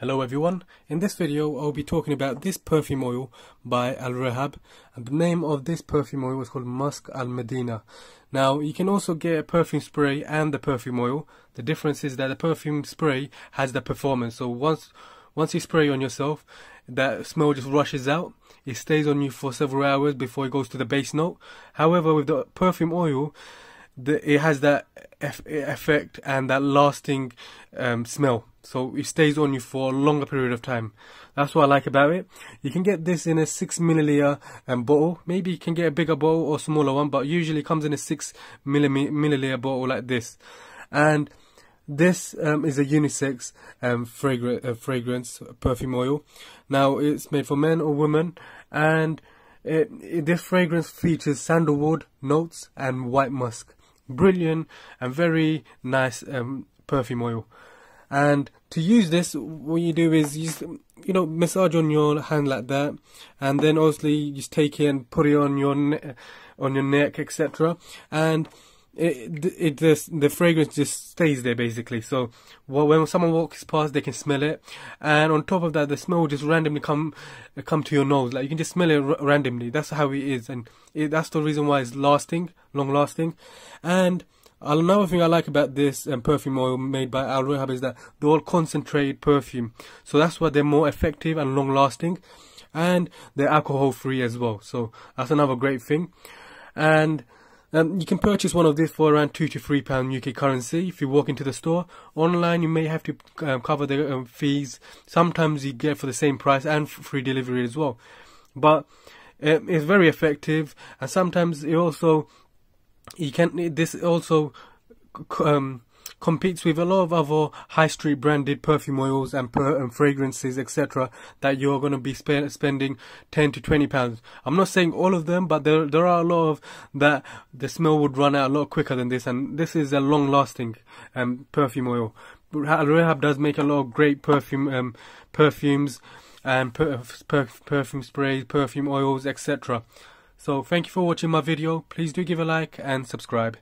Hello everyone, in this video I'll be talking about this perfume oil by Al Rehab and the name of this perfume oil is called Musk Al Madinah. Now you can also get a perfume spray and the perfume oil. The difference is that the perfume spray has the performance so once once you spray on yourself that smell just rushes out. It stays on you for several hours before it goes to the base note. However with the perfume oil the, it has that effect and that lasting um, smell. So it stays on you for a longer period of time. That's what I like about it. You can get this in a 6 milliliter um, bottle. Maybe you can get a bigger bottle or smaller one, but usually comes in a 6 milliliter bottle like this. And this um, is a unisex um, fragrance, uh, fragrance perfume oil. Now it's made for men or women, and it, it, this fragrance features sandalwood notes and white musk brilliant and very nice um, perfume oil. And to use this, what you do is you just, you know massage on your hand like that, and then obviously you just take it and put it on your on your neck, etc. And it, it just the fragrance just stays there basically. So when someone walks past, they can smell it, and on top of that, the smell just randomly come come to your nose. Like you can just smell it r- randomly. That's how it is, and it, that's the reason why it's lasting, long lasting. And another thing I like about this um, perfume oil made by Al Rehab is that they're all concentrated perfume. So that's why they're more effective and long lasting, and they're alcohol free as well. So that's another great thing, and um, you can purchase one of these for around two to three pound UK currency if you walk into the store. Online, you may have to um, cover the um, fees. Sometimes you get for the same price and free delivery as well. But um, it's very effective, and sometimes it also you can. This also um, competes with a lot of other high street branded perfume oils and, per- and fragrances, etc., that you're going to be sp- spending 10 to 20 pounds. I'm not saying all of them, but there, there are a lot of that the smell would run out a lot quicker than this, and this is a long lasting um, perfume oil. Rehab does make a lot of great perfume um, perfumes and per- per- perfume sprays, perfume oils, etc. So thank you for watching my video. Please do give a like and subscribe.